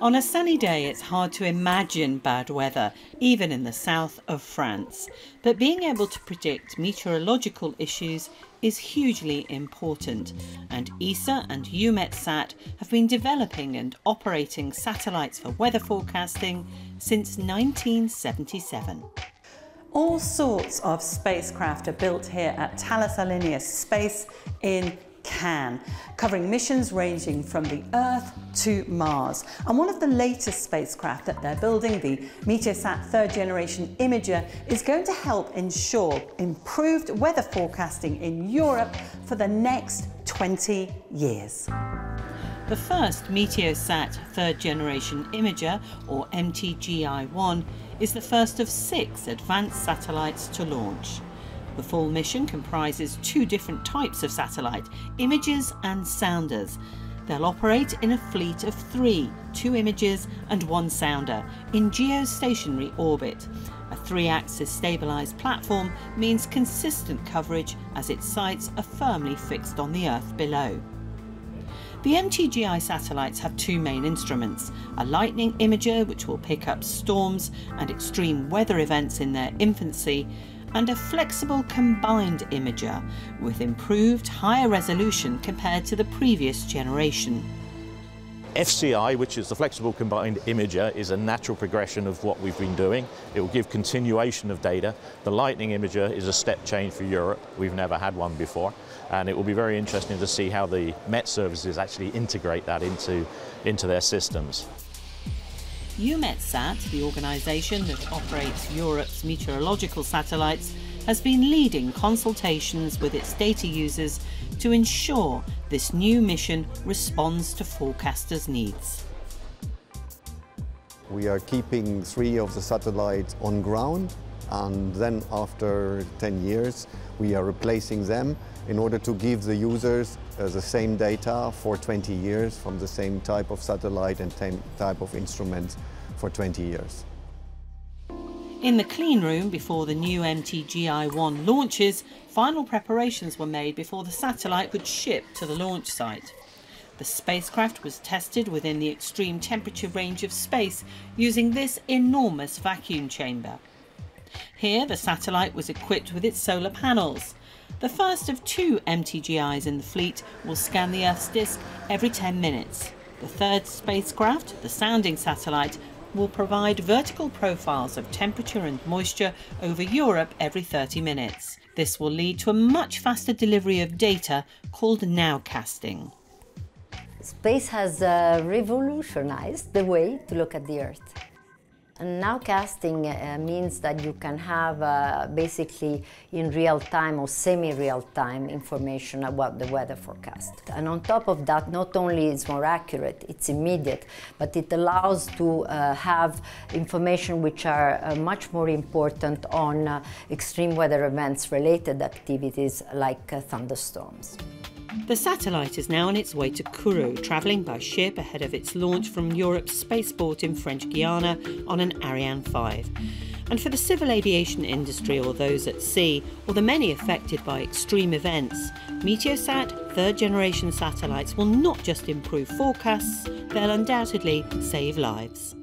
On a sunny day, it's hard to imagine bad weather, even in the south of France. But being able to predict meteorological issues is hugely important. And ESA and EUMETSAT have been developing and operating satellites for weather forecasting since 1977. All sorts of spacecraft are built here at Thales Alenia Space in Cannes, covering missions ranging from the Earth to Mars. And one of the latest spacecraft that they're building, the Meteosat third generation imager, is going to help ensure improved weather forecasting in Europe for the next 20 years. The first Meteosat third generation imager, or MTGI 1, is the first of six advanced satellites to launch. The full mission comprises two different types of satellite, imagers and sounders. They'll operate in a fleet of three, two imagers and one sounder, in geostationary orbit. A three-axis stabilised platform means consistent coverage as its sights are firmly fixed on the Earth below. The MTGI satellites have two main instruments, a lightning imager which will pick up storms and extreme weather events in their infancy, and a flexible combined imager with improved higher resolution compared to the previous generation. FCI, which is the Flexible Combined Imager, is a natural progression of what we've been doing. It will give continuation of data. The Lightning Imager is a step change for Europe. We've never had one before. And it will be very interesting to see how the Met services actually integrate that into, into their systems. EUMETSAT, the organisation that operates Europe's meteorological satellites, has been leading consultations with its data users to ensure this new mission responds to forecasters' needs. We are keeping three of the satellites on ground and then after 10 years we are replacing them in order to give the users uh, the same data for 20 years from the same type of satellite and type of instruments for 20 years. In the clean room before the new MTGI-1 launches, final preparations were made before the satellite would ship to the launch site. The spacecraft was tested within the extreme temperature range of space using this enormous vacuum chamber. Here, the satellite was equipped with its solar panels. The first of two MTGIs in the fleet will scan the Earth's disk every 10 minutes. The third spacecraft, the sounding satellite, will provide vertical profiles of temperature and moisture over Europe every 30 minutes. This will lead to a much faster delivery of data called nowcasting. Space has uh, revolutionized the way to look at the Earth. Nowcasting uh, means that you can have uh, basically in real time or semi-real time information about the weather forecast. And on top of that, not only is more accurate, it's immediate, but it allows to uh, have information which are uh, much more important on uh, extreme weather events related activities like uh, thunderstorms. The satellite is now on its way to Kourou, travelling by ship ahead of its launch from Europe's spaceport in French Guiana on an Ariane 5. And for the civil aviation industry or those at sea, or the many affected by extreme events, Meteosat third generation satellites will not just improve forecasts, they'll undoubtedly save lives.